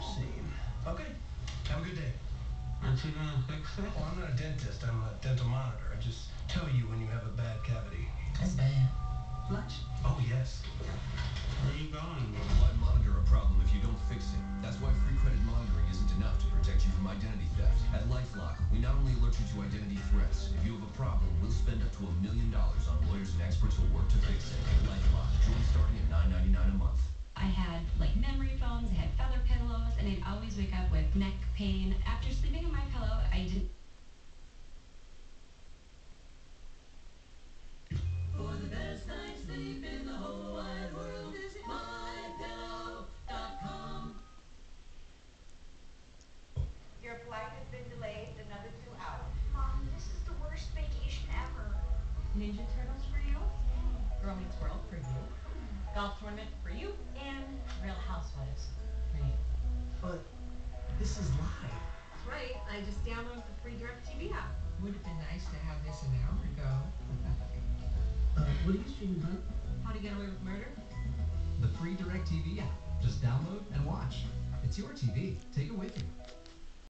seen. Okay. Have a good day. Aren't you gonna fix it? Well, I'm not a dentist. I'm a dental monitor. I just tell you when you have a bad cavity. That's bad. Lunch? Oh, yes. Where are you going? Why monitor a problem if you don't fix it? That's why free credit monitoring isn't enough to protect you from identity theft. At LifeLock, we not only alert you to identity threats, if you have a problem, we'll spend up to a million dollars on lawyers and experts who work to fix it. Always wake up with neck pain. After sleeping on my pillow, I didn't. For the best night's sleep in the whole wide world, visit mypillow.com. Your flight has been delayed another two hours. Mom, this is the worst vacation ever. Ninja Turtles for you, Girl Meets World for you, golf tournament for you, live. That's right, I just downloaded the free DirecTV app. Would have been nice to have this an hour ago. uh, what are you streaming, huh? How to Get Away with Murder? The free DirecTV app. Just download and watch. It's your TV. Take it with you.